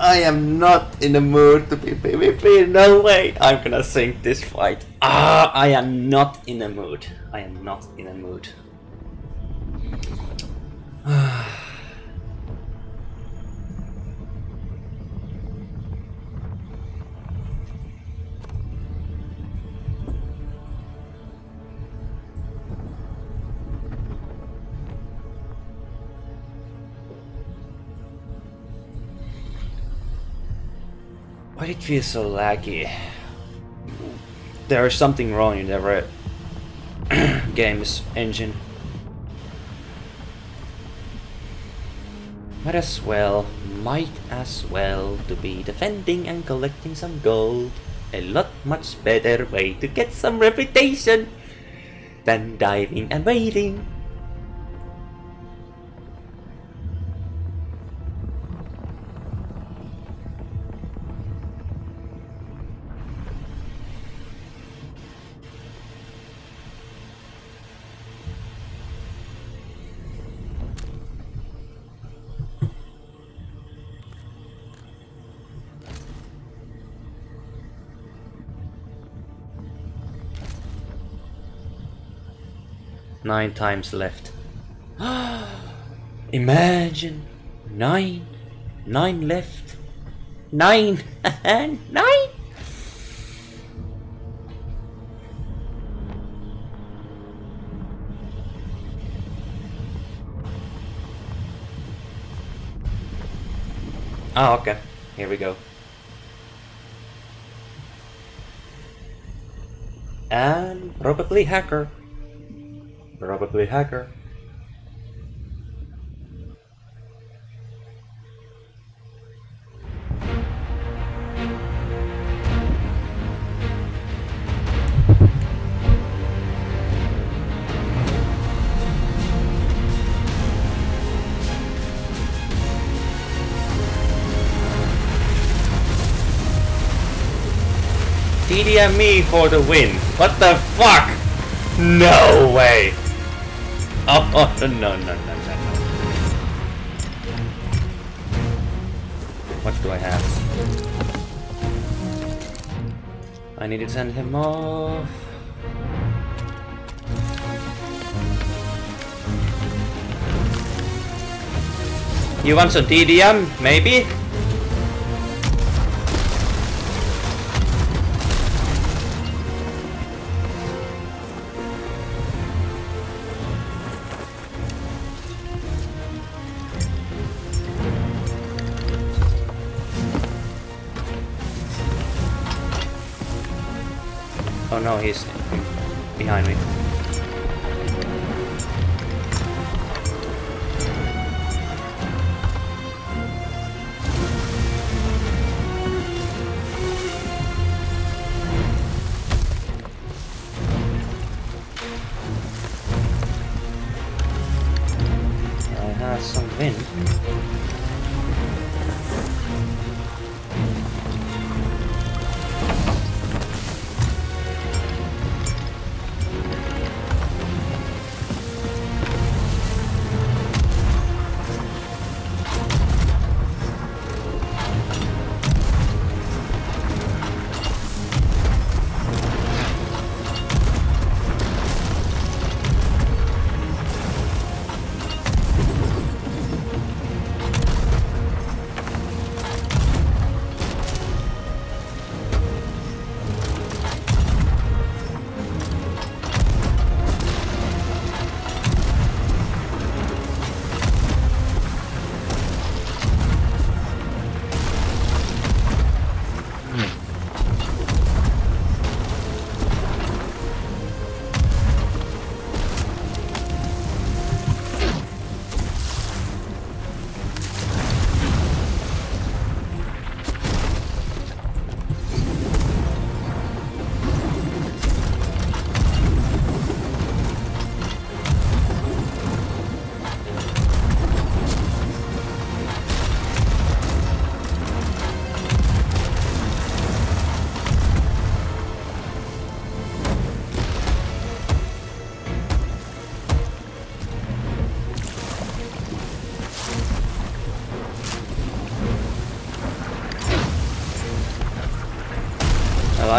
I am not in the mood to be PvP, no way! I'm gonna sink this fight. Ah, I am not in the mood. I am not in the mood. Why did it feel so laggy? There is something wrong in the game's engine. Might as well, might as well to be defending and collecting some gold. A lot much better way to get some reputation than diving and waiting. Nine times left. Imagine nine, nine left, nine, and nine. Oh, okay. Here we go. And probably hacker. Probably hacker. TDM me for the win. What the fuck? No way. Oh, no, no, no, no, no. What do I have? I need to send him off. You want some DDM, maybe? Oh, no, he's behind me.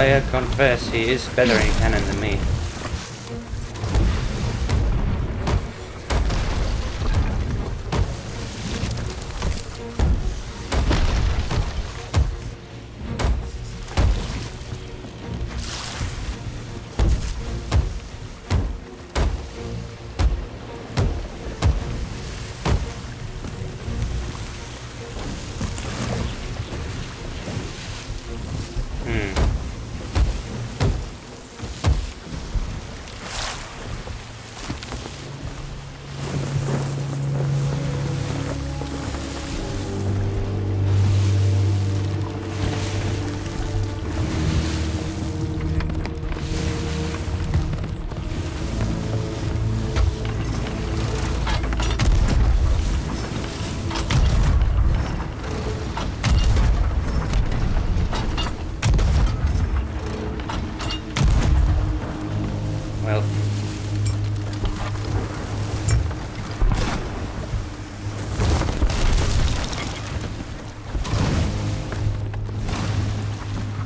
I confess he is better in cannon than me.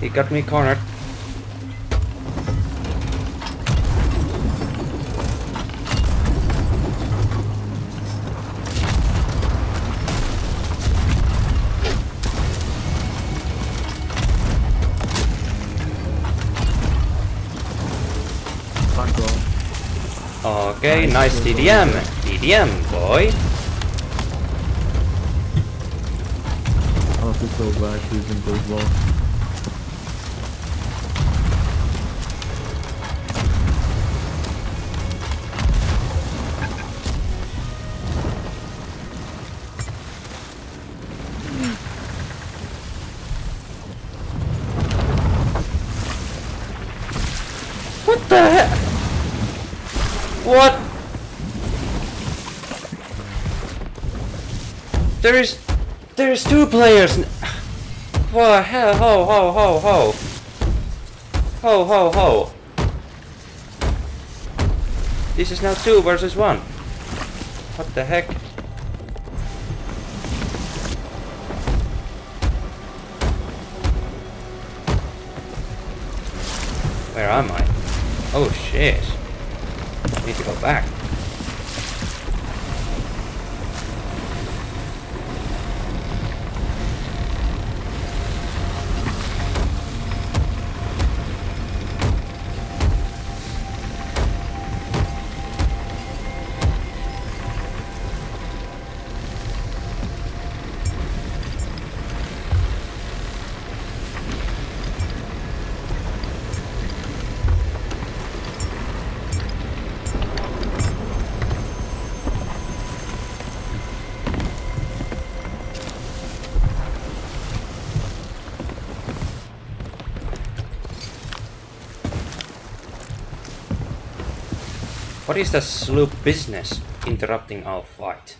He got me cornered. Okay, nice DDM. DDM, boy. I feel so bad using There's... There's two players What hell, ho, ho, ho, ho. Ho, ho, ho. This is now two versus one. What the heck? Where am I? Oh shit need to go back. What is the sloop business interrupting our fight?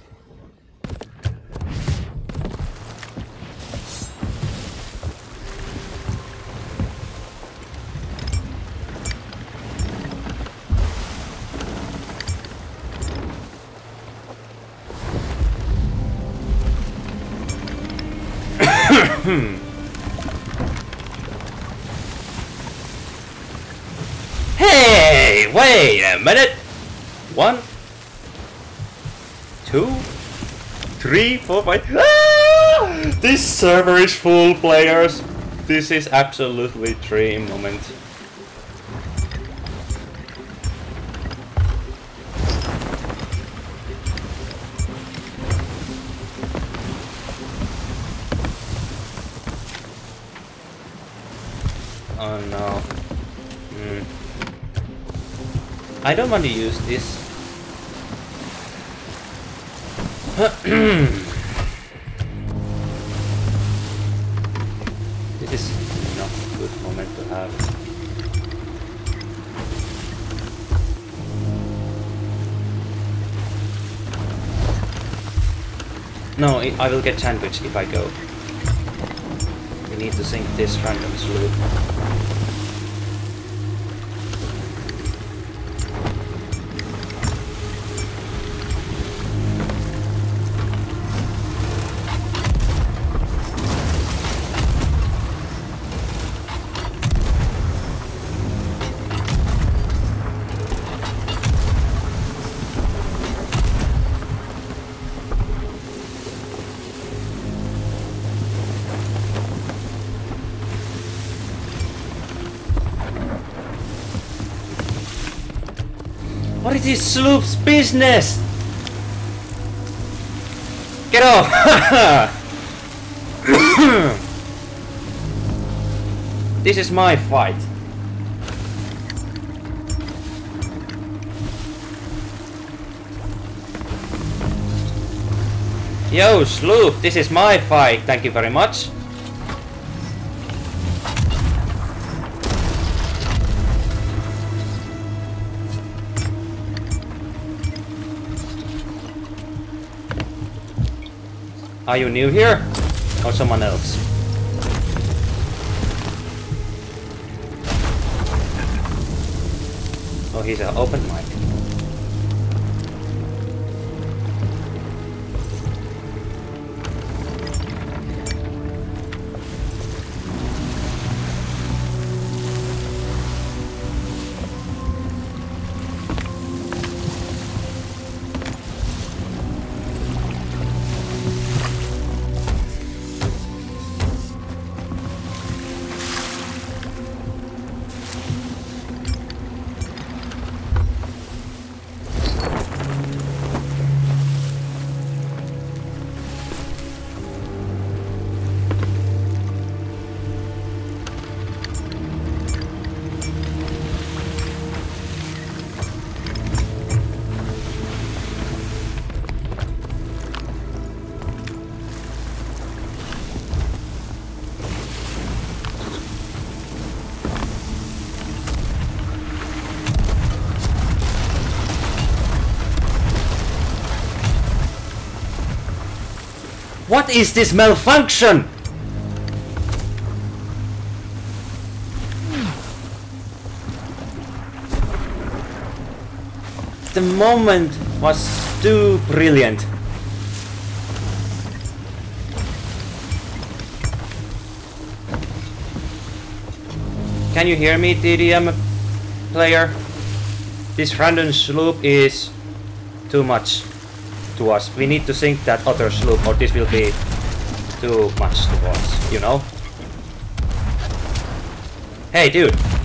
Four, five. Ah! This server is full, players. This is absolutely dream moment. Oh no. Mm. I don't want to use this No, I will get sandwiched if I go. We need to sink this random sloop. What is this sloop's business? Get off! this is my fight. Yo, sloop, this is my fight. Thank you very much. Are you new here? Or someone else? Oh, he's an open mic. What is this malfunction? The moment was too brilliant. Can you hear me, TDM player? This random sloop is too much to us. We need to sink that other sloop or this will be too much to us, you know? Hey, dude!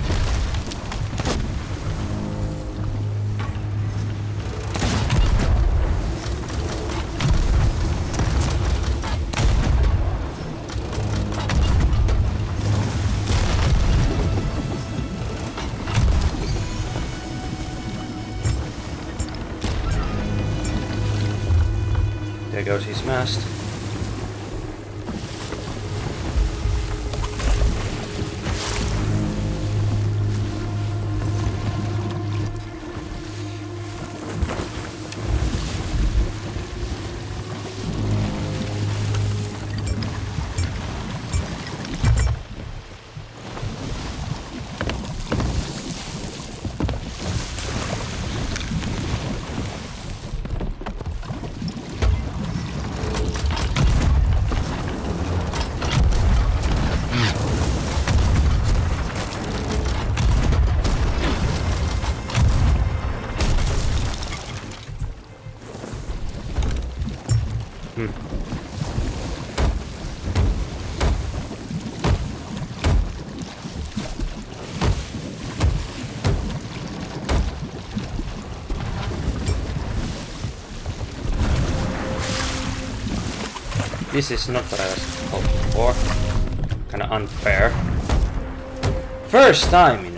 Mast. This is not what I was hoping for. Kinda unfair. First time in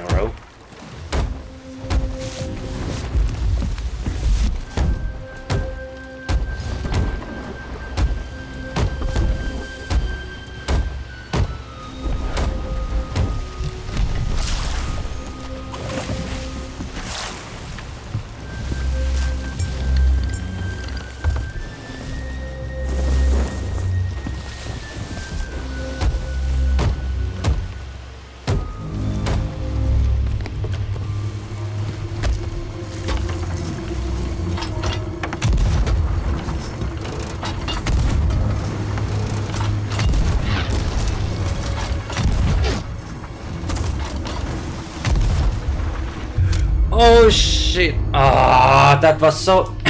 that was so.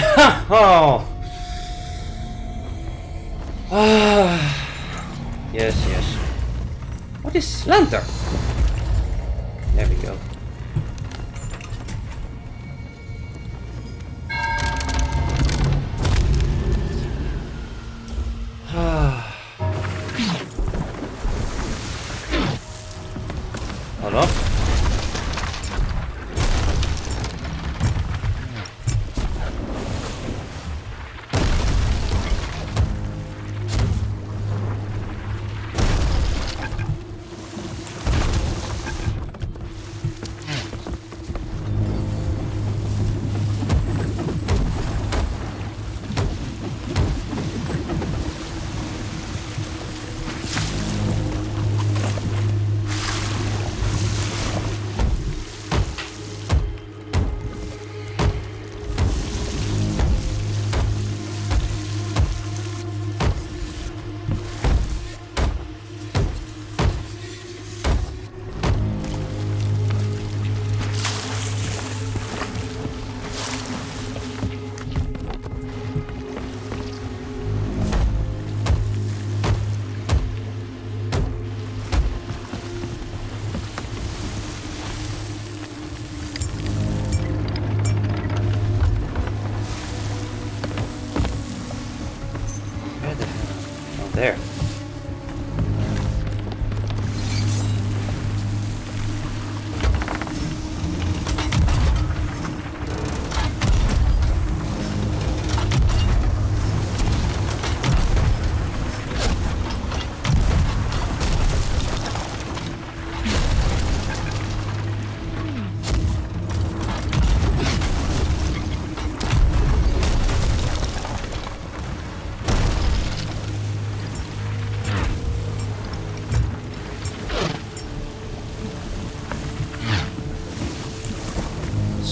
oh. Ah. yes, yes. What is lantern?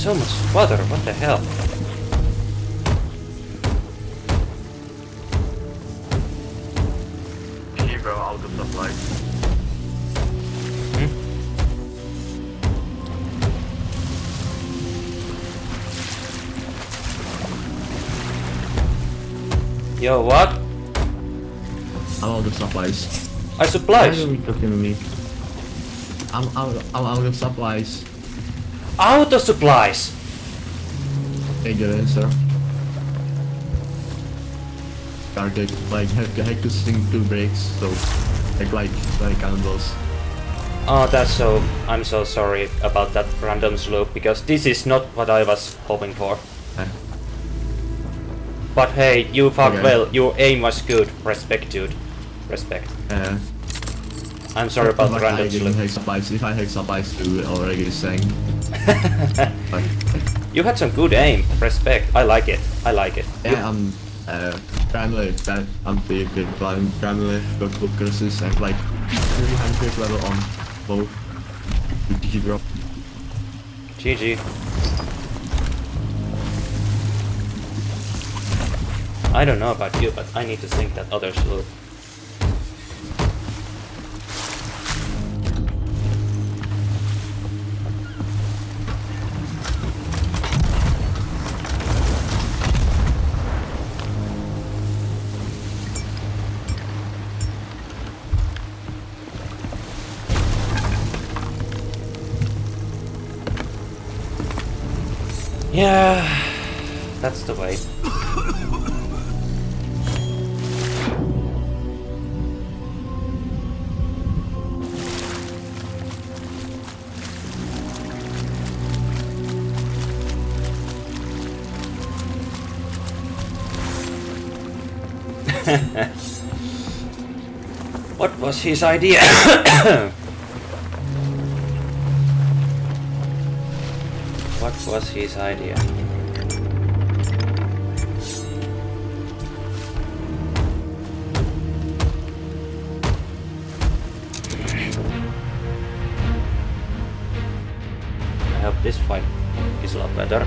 So much water, what the hell? Hero out of supply. Hmm? Yo, what? I'm out of supplies. I Why supplies. are you talking to me? I'm out. I'm out of supplies. Auto supplies. Major answer. Target like had, had to sing two breaks, so like like like cannibals. Oh, that's so. I'm so sorry about that random sloop because this is not what I was hoping for. Uh, But hey, you fought Okay. well. Your aim was good. Respect, dude. Respect. uh, I'm sorry about the random I didn't sloop. have supplies. If I had supplies to already sang. You had some good aim. Respect. I like it. I like it. You- yeah, I'm uh, that I'm pretty good, I'm primarily got book curses and like 300 level on both. Did you? GG. I don't know about you, but I need to think that other sloop. Yeah, that's the way. what was his idea? was his idea? I hope this fight is a lot better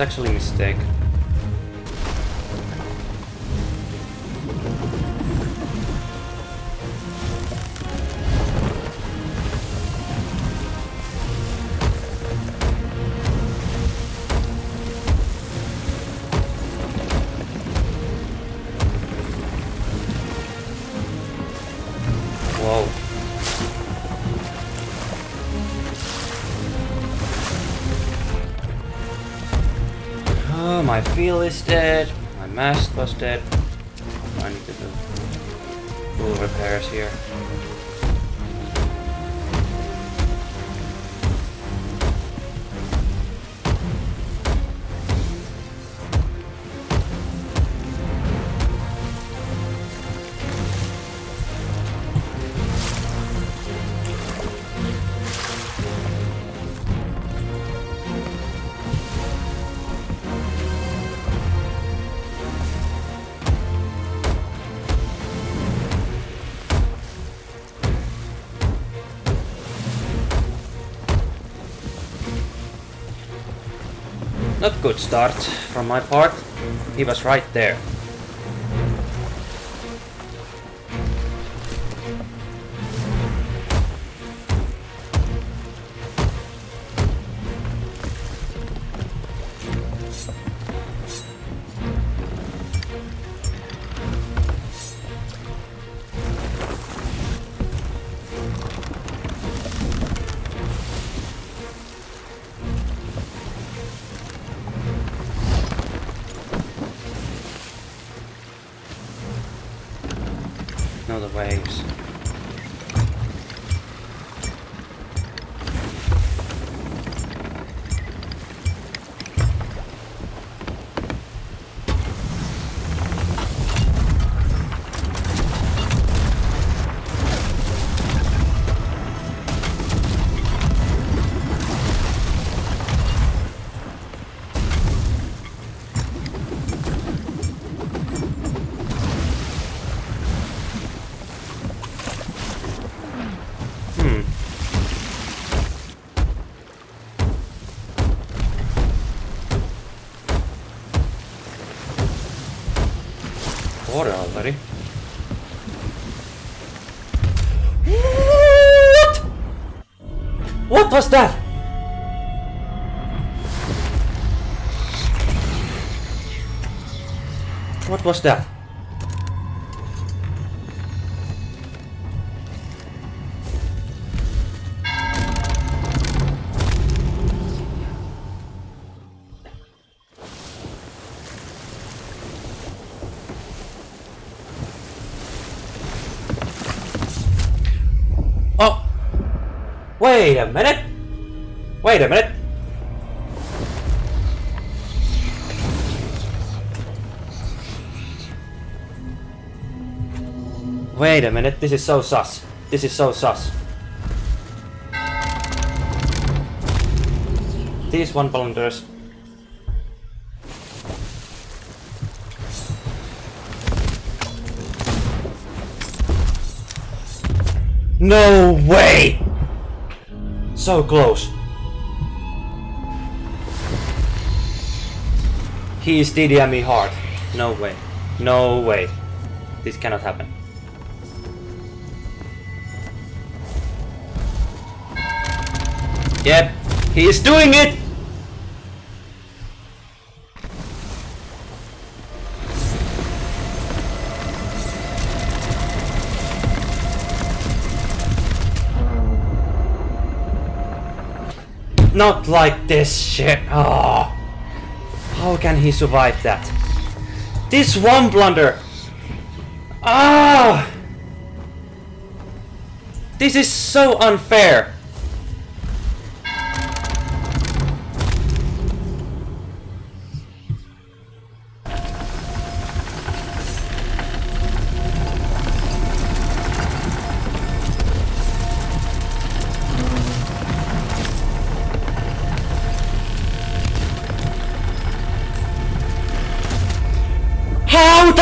actually a mistake. My feel is dead. My mast was dead. I need to do full repairs here. Not good start from my part. He was right there. What was that? What was that? Oh! Wait a minute! Wait a minute! Wait a minute, this is so sus. This is so sus. These one blunders. No way! So close. He is DDM me hard. No way. No way. This cannot happen. Yep, he is doing it! Not like this shit. Oh. How can he survive that? This one blunder. Ah. This is so unfair.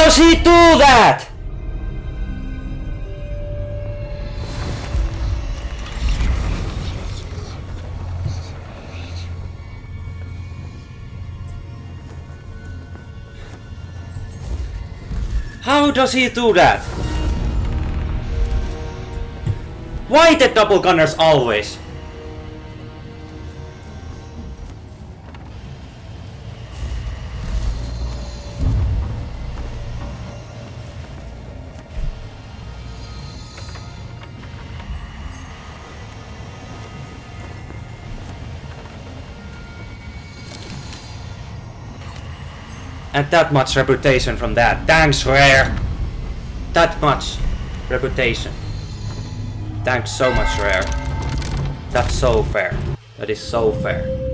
Does he do that? How does he do that? Why the double gunners always? And that much reputation from that. Thanks, Rare! That much reputation. Thanks so much, Rare. That's so fair. That is so fair.